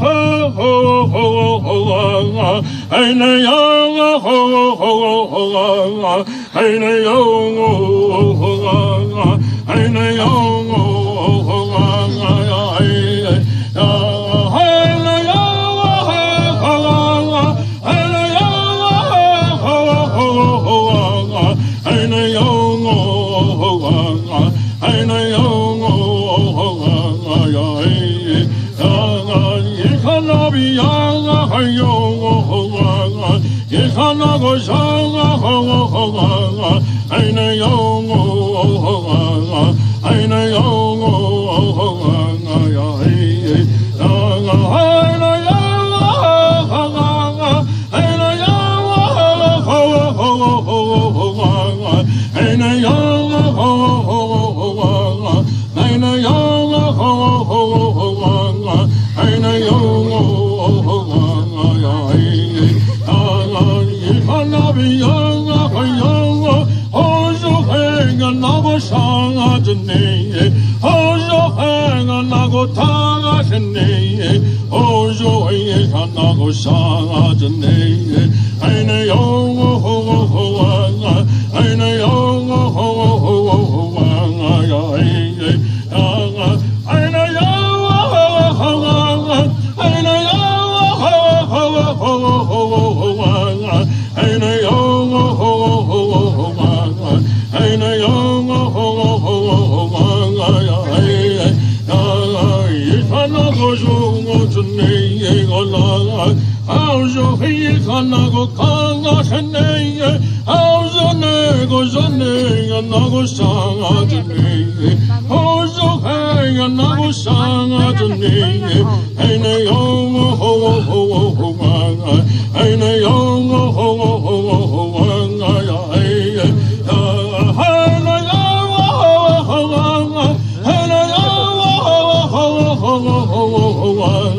ho ho ho ho la hey na yo ho ho ho ho la hey na yo ho ho ho la hey na yo ho ho la hey ya I know. Ain't no 那个树，我真你也我那个，好树黑也看那个看啊真你也，好树那个真你也那个山啊真你也，好树黑也那个山啊真你也，哎那有我好我好我好啊，哎那有我好。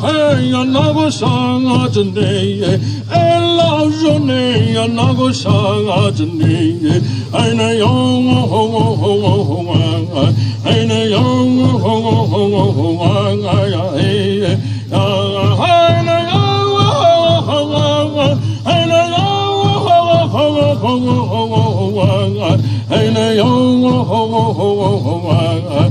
嘿呀，那个山啊真的耶，哎老热呢呀，那个山啊真的耶，哎那哟哦哦哦哦哦啊，哎那哟哦哦哦哦哦啊呀哎呀啊哎那哟哦哦哦哦哎那哟哦哦哦哦哦哦啊，哎那哟哦哦哦哦哦啊。